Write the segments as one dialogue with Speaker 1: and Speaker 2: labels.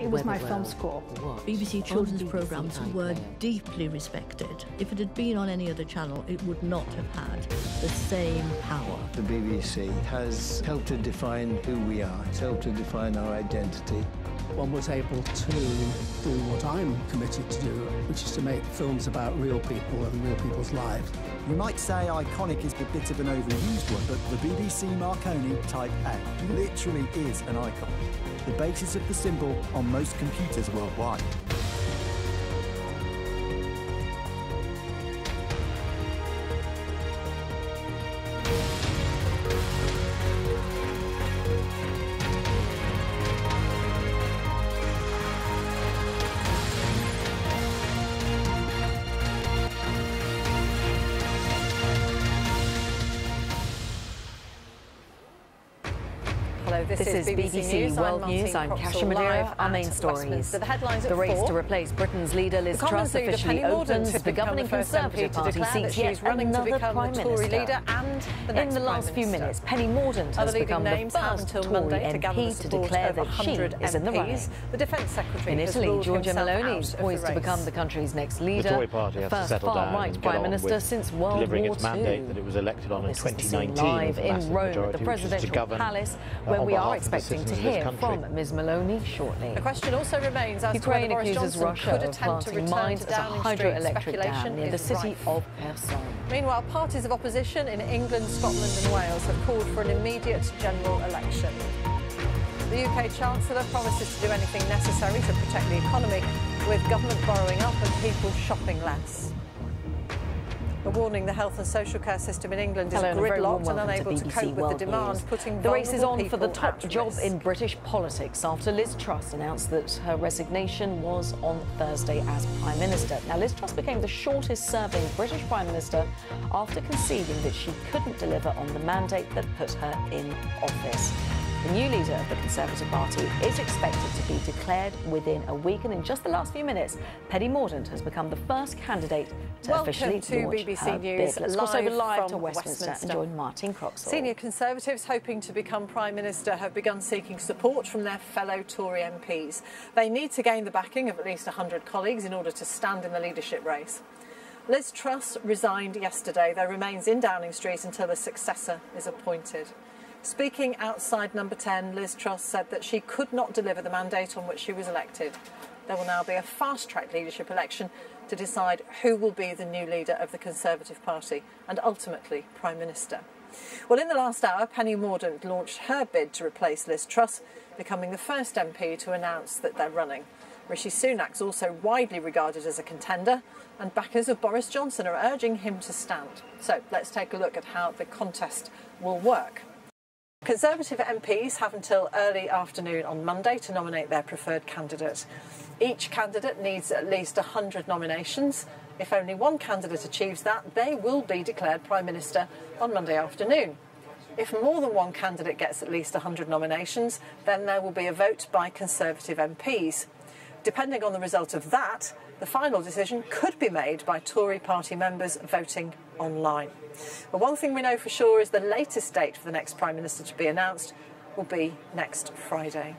Speaker 1: it was my film school.
Speaker 2: BBC children's programmes were deeply respected. If it had been on any other channel, it would not have had the same power.
Speaker 3: The BBC has helped to define who we are. It's helped to define our identity.
Speaker 4: One was able to do what I'm committed to do, which is to make films about real people and real people's lives.
Speaker 5: You might say iconic is a bit of an overused one, but the BBC Marconi Type A literally is an icon. The basis of the symbol on most computers worldwide.
Speaker 6: Hello, this,
Speaker 7: This, is BBC,
Speaker 6: News.
Speaker 7: World
Speaker 6: I'm
Speaker 7: News. I'm Kasia
Speaker 6: Croxall,
Speaker 7: Madera.
Speaker 6: live
Speaker 7: Our main
Speaker 6: at
Speaker 7: stories.
Speaker 6: The headlines
Speaker 7: The race
Speaker 6: four.
Speaker 7: to replace Britain's leader Liz Truss officially
Speaker 6: Penny
Speaker 7: opens.
Speaker 6: has
Speaker 7: The governing
Speaker 6: the first MP
Speaker 7: Conservative
Speaker 6: to
Speaker 7: Party
Speaker 6: declare that
Speaker 7: seeks
Speaker 6: she's
Speaker 7: yet
Speaker 6: running to
Speaker 7: another
Speaker 6: become
Speaker 7: Prime
Speaker 6: the Tory
Speaker 7: Minister.
Speaker 6: leader and the
Speaker 7: In
Speaker 6: next
Speaker 7: the
Speaker 6: Prime
Speaker 7: last few
Speaker 6: Minister.
Speaker 7: minutes, Penny Mordaunt has
Speaker 6: leading
Speaker 7: become the first
Speaker 6: until
Speaker 7: Tory
Speaker 6: Monday to the
Speaker 7: MP to
Speaker 6: support
Speaker 7: declare that she
Speaker 6: 100
Speaker 7: is in the running.
Speaker 6: The Defence Secretary
Speaker 7: In Italy, Giorgia Meloni is poised to become the country's next leader.
Speaker 8: The Tory party
Speaker 7: the
Speaker 8: has to
Speaker 7: first far-right Prime Minister since World War II.
Speaker 8: delivering its mandate that it was elected on in
Speaker 7: This is the scene
Speaker 8: 2019
Speaker 7: live in Rome at the
Speaker 8: majority, which is to
Speaker 7: presidential palace, where
Speaker 8: on
Speaker 7: we are expecting to
Speaker 8: citizens of this
Speaker 7: hear from Ms Meloni shortly.
Speaker 6: The question also remains as
Speaker 7: Ukraine
Speaker 6: to whether Boris
Speaker 7: accuses
Speaker 6: Johnson
Speaker 7: Russia
Speaker 6: could
Speaker 7: of
Speaker 6: attempt to
Speaker 7: planting
Speaker 6: return to
Speaker 7: a
Speaker 6: Downing Street.
Speaker 7: hydroelectric dam
Speaker 6: Speculation
Speaker 7: near the city
Speaker 6: rife.
Speaker 7: of Kherson.
Speaker 6: Meanwhile, parties of opposition in England, Scotland and Wales have called for an immediate general election. The UK Chancellor promises to do anything necessary to protect the economy, with government borrowing up and people shopping less. Warning the health and social care system in England is
Speaker 7: Hello and warm
Speaker 6: gridlocked and
Speaker 7: welcome
Speaker 6: unable
Speaker 7: to BBC
Speaker 6: cope with
Speaker 7: World
Speaker 6: the demand,
Speaker 7: News.
Speaker 6: putting
Speaker 7: The race is on for the top job
Speaker 6: risk.
Speaker 7: in British politics after Liz Truss announced that her resignation was on Thursday as Prime Minister. Now, Liz Truss became the shortest serving British Prime Minister after conceding that she couldn't deliver on the mandate that put her in office. The new leader of the Conservative Party is expected to be declared within a week, and in just the last few minutes, Penny Mordaunt has become the first candidate to
Speaker 6: Welcome
Speaker 7: officially
Speaker 6: to
Speaker 7: launch
Speaker 6: BBC
Speaker 7: her
Speaker 6: News
Speaker 7: bid. Let's cross over
Speaker 6: live
Speaker 7: live
Speaker 6: from
Speaker 7: to Westminster,
Speaker 6: Westminster.
Speaker 7: and join Martine Croxall.
Speaker 6: Senior Conservatives hoping to become Prime Minister have begun seeking support from their fellow Tory MPs. They need to gain the backing of at least 100 colleagues in order to stand in the leadership race. Liz Truss resigned yesterday, though remains in Downing Street until a successor is appointed. Speaking outside number 10, Liz Truss said that she could not deliver the mandate on which she was elected. There will now be a fast track leadership election to decide who will be the new leader of the Conservative Party and ultimately Prime Minister. Well, in the last hour, Penny Mordaunt launched her bid to replace Liz Truss, becoming the first MP to announce that they're running. Rishi Sunak's also widely regarded as a contender, and backers of Boris Johnson are urging him to stand. So let's take a look at how the contest will work. Conservative MPs have until early afternoon on Monday to nominate their preferred candidate. Each candidate needs at least 100 nominations. If only one candidate achieves that, they will be declared Prime Minister on Monday afternoon. If more than one candidate gets at least 100 nominations, then there will be a vote by Conservative MPs. Depending on the result of that, the final decision could be made by Tory party members voting online. But one thing we know for sure is the latest date for the next Prime Minister to be announced will be next Friday.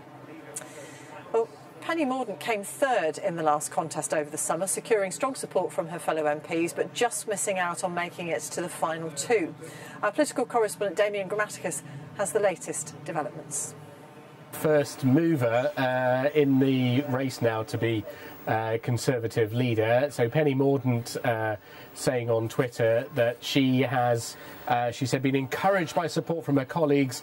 Speaker 6: Well, Penny Mordaunt came third in the last contest over the summer, securing strong support from her fellow MPs, but just missing out on making it to the final two. Our political correspondent Damian Grammaticas has the latest developments.
Speaker 9: First mover uh, in the race now to be uh, Conservative leader. So Penny Mordaunt uh, saying on Twitter that she has, uh, she said, been encouraged by support from her colleagues